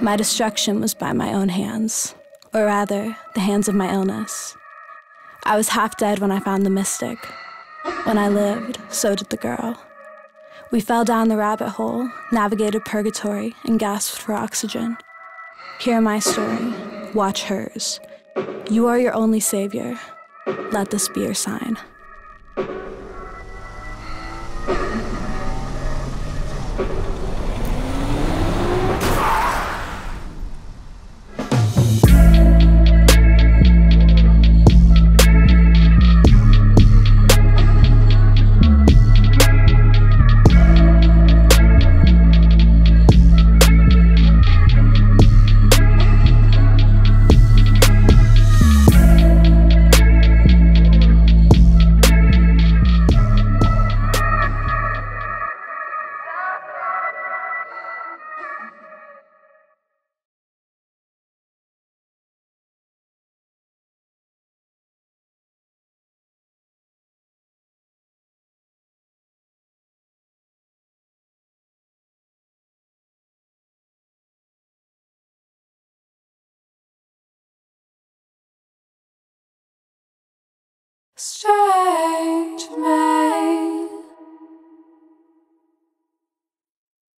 My destruction was by my own hands, or rather, the hands of my illness. I was half dead when I found the mystic. When I lived, so did the girl. We fell down the rabbit hole, navigated purgatory, and gasped for oxygen. Hear my story, watch hers. You are your only savior. Let this be your sign. Stress.